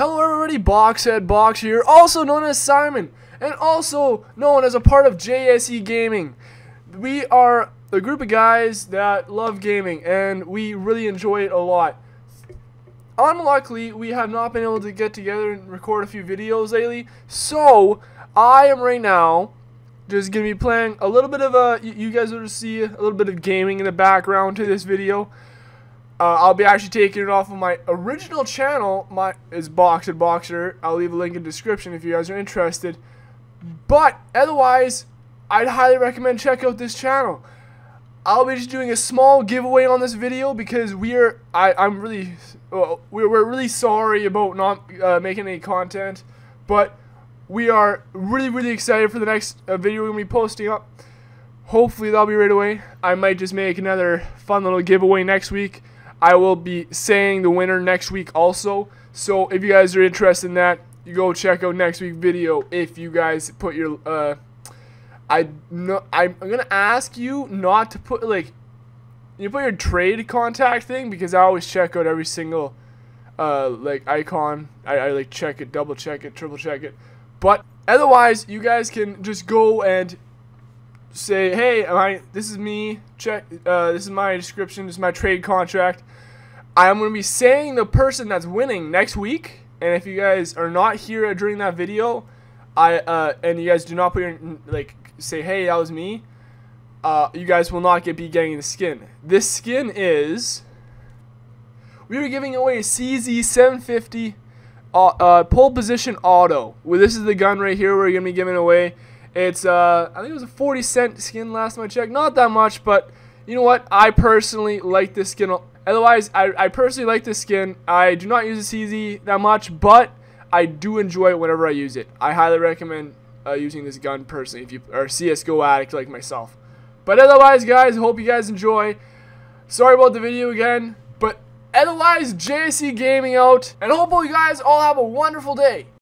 Hello everybody, Boxhead Box here, also known as Simon, and also known as a part of JSE Gaming. We are a group of guys that love gaming, and we really enjoy it a lot. Unluckily, we have not been able to get together and record a few videos lately, so I am right now just going to be playing a little bit of uh, a, you guys will see a little bit of gaming in the background to this video. Uh, I'll be actually taking it off of my original channel. My is Boxed Boxer. I'll leave a link in the description if you guys are interested. But otherwise, I'd highly recommend check out this channel. I'll be just doing a small giveaway on this video because we're I I'm really well, we're we're really sorry about not uh, making any content, but we are really really excited for the next uh, video we're gonna be posting up. Hopefully that'll be right away. I might just make another fun little giveaway next week. I will be saying the winner next week also. So if you guys are interested in that, you go check out next week's video if you guys put your uh I no I'm gonna ask you not to put like you put your trade contact thing because I always check out every single uh like icon. I, I like check it, double check it, triple check it. But otherwise you guys can just go and say, hey, I, this is me. Check. Uh, this is my description. This is my trade contract. I'm going to be saying the person that's winning next week. And if you guys are not here during that video, I uh, and you guys do not put your like say, hey, that was me. Uh, you guys will not get be getting the skin. This skin is. We are giving away a CZ750 uh, uh, pole position auto. Well, this is the gun right here we're gonna be giving away. It's uh, I think it was a 40 cent skin last time I checked. Not that much, but you know what? I personally like this skin. Otherwise, I, I personally like this skin. I do not use the CZ that much, but I do enjoy it whenever I use it. I highly recommend uh, using this gun personally if you are a CS:GO addict like myself. But otherwise, guys, hope you guys enjoy. Sorry about the video again, but otherwise, JSE Gaming out, and hopefully you guys all have a wonderful day.